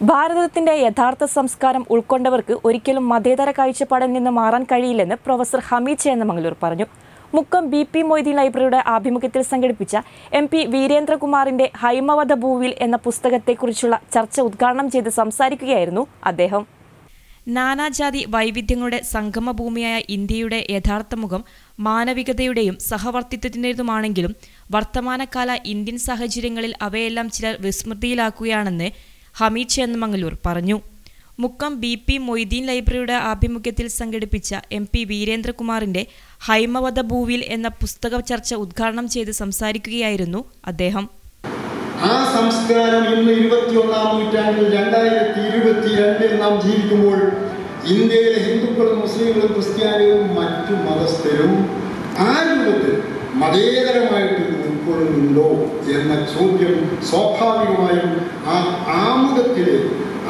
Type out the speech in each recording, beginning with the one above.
ഭാരതത്തിന്റെ യഥാർത്ഥ സംസ്കാരം ഉൾക്കൊണ്ടവർക്ക് ഒരിക്കലും മതേതര കാഴ്ചപ്പാടിൽ നിന്ന് മാറാൻ കഴിയില്ലെന്ന് പ്രൊഫസർ ഹമീദ് ചേന്നമംഗലൂർ പറഞ്ഞു. മുക്കം ബി പി മൊയ്തീൻ ലൈബ്രറിയുടെ ആഭിമുഖ്യത്തിൽ സംഘടിപ്പിച്ച എം പി വീരേന്ദ്രകുമാറിന്റെ ഹൈമവധ ഭൂവിൽ എന്ന പുസ്തകത്തെക്കുറിച്ചുള്ള ചർച്ച ഉദ്ഘാടനം ചെയ്ത് സംസാരിക്കുകയായിരുന്നു അദ്ദേഹം. നാനാജാതി വൈവിധ്യങ്ങളുടെ സംഗമഭൂമിയായ ഇന്ത്യയുടെ യഥാർത്ഥ മുഖം മാനവികതയുടെയും സഹവർത്തിത്വത്തിന്റെതുമാണെങ്കിലും വർത്തമാനകാല ഇന്ത്യൻ സാഹചര്യങ്ങളിൽ അവയെല്ലാം ചിലർ വിസ്മൃതിയിലാക്കുകയാണെന്ന് ഹമീദ് ചേന്നമംഗലൂർ പറഞ്ഞു. മുക്കം ബി പി മൊയ്തീൻ ലൈബ്രറിയുടെ ആഭിമുഖ്യത്തിൽ സംഘടിപ്പിച്ച എം പി വീരേന്ദ്രകുമാറിന്റെ ഹൈമവത ഭൂവിൽ എന്ന പുസ്തക ചർച്ച ഉദ്ഘാടനം ചെയ്ത് സംസാരിക്കുകയായിരുന്നു അദ്ദേഹം. ആ സംസ്കാരം ഇന്ന് ഇരുപത്തിയൊന്നാം നൂറ്റാണ്ടിൽ രണ്ടായിരത്തി ഇരുപത്തിരണ്ടിൽ നാം ജീവിക്കുമ്പോൾ ഇന്ത്യയിലെ ഹിന്ദുക്കളും മുസ്ലിങ്ങളും ക്രിസ്ത്യാനികളും മറ്റു മതസ്ഥരും ആ രൂപത്തിൽ മതേതരമായിട്ട് ഉൾക്കൊള്ളുന്നുണ്ടോ എന്ന ചോദ്യം സ്വാഭാവികമായും ആ ആമുഖത്തിലെ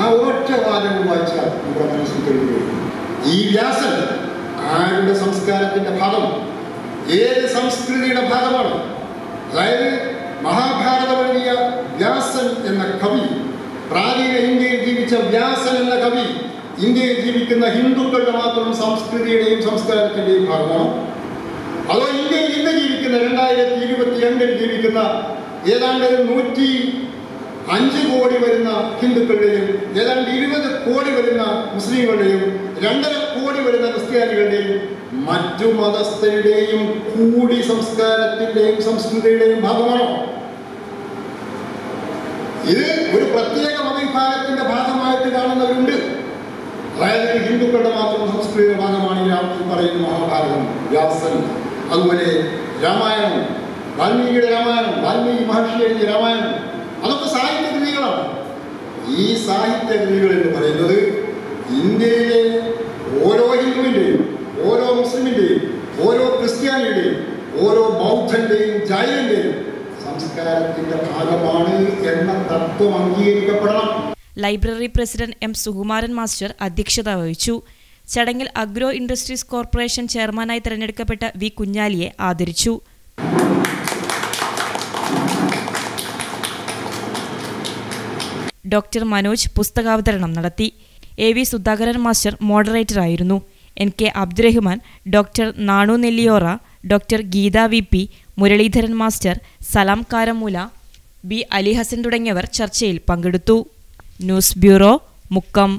ആ ഒരൊറ്റ വാചകം വായിച്ചാൽ നമ്മുടെ മനസ്സിൽ തെളിയുകയും ഈ വ്യാസൻ ആരുടെ സംസ്കാരത്തിന്റെ ഭാഗം? ഏത് സംസ്കൃതിയുടെ ഭാഗമാണ്? അതായത് മഹാഭാരതം വ്യാസൻ എന്ന കവി പ്രാചീന ഇന്ത്യയിൽ ജീവിച്ച വ്യാസൻ എന്ന കവി ഇന്ത്യയിൽ ജീവിക്കുന്ന ഹിന്ദുക്കളുടെ മാത്രം സംസ്കൃതിയുടെയും സംസ്കാരത്തിന്റെയും ഭാഗമാണ്? അതോ ഇന്ത്യയിൽ ഇന്ന് ജീവിക്കുന്ന രണ്ടായിരത്തി രണ്ടിൽ ജീവിക്കുന്ന ഏതാണ്ട് നൂറ്റി അഞ്ച് കോടി വരുന്ന ഹിന്ദുക്കളുടെയും ഏതാണ്ട് ഇരുപത് കോടി വരുന്ന മുസ്ലിങ്ങളുടെയും രണ്ടര കോടി വരുന്ന ക്രിസ്ത്യാനികളുടെയും മറ്റു മതസ്ഥരുടെയും കൂടി സംസ്കാരത്തിന്റെയും സംസ്കൃതിയുടെയും ഭാഗമാണോ? ഇത് ഒരു പ്രത്യേക മതവിഭാഗത്തിന്റെ ഭാഗമായിട്ട് കാണുന്നവരുണ്ട്. അതായത് ഹിന്ദുക്കളുടെ മാത്രം സംസ്കൃതിയുടെ ഭാഗമാണ് ഈ പറയുന്ന മഹാഭാരതം വ്യാസൻ അതുപോലെ രാമായണം വാൽമീകിയുടെ രാമായണം വാൽമീകി മഹർഷി എഴുതിയ രാമായണം അതൊക്കെ സാഹിത്യ കൃതികളാണ്. ഈ സാഹിത്യ കൃതികൾ എന്ന് പറയുന്നത് ഇന്ത്യയിലെ ഓരോ ഹിന്ദുവിന്റെയും ഓരോ മുസ്ലിമിന്റെയും ഓരോ ക്രിസ്ത്യാനിയുടെയും ഓരോ ബൗദ്ധന്റെയും ജൈനന്റെയും സംസ്കാരത്തിന്റെ ഭാഗമാണ് എന്ന തത്വം അംഗീകരിക്കപ്പെടണം. Library president M Sukumaran master അധ്യക്ഷത വഹിച്ചു. ചടങ്ങിൽ അഗ്രോ ഇൻഡസ്ട്രീസ് കോർപ്പറേഷൻ ചെയർമാനായി തെരഞ്ഞെടുക്കപ്പെട്ട വി കുഞ്ഞാലിയെ ആദരിച്ചു. ഡോക്ടർ മനോജ് പുസ്തകാവതരണം നടത്തി. A V Sudhakaran master മോഡറേറ്ററായിരുന്നു. N K Abdurahman doctor Nanu Nelliyora doctor Geetha V P Muraleedharan master Salam Karamoola B Ali Hasan തുടങ്ങിയവർ ചർച്ചയിൽ പങ്കെടുത്തു. News bureau Mukkam.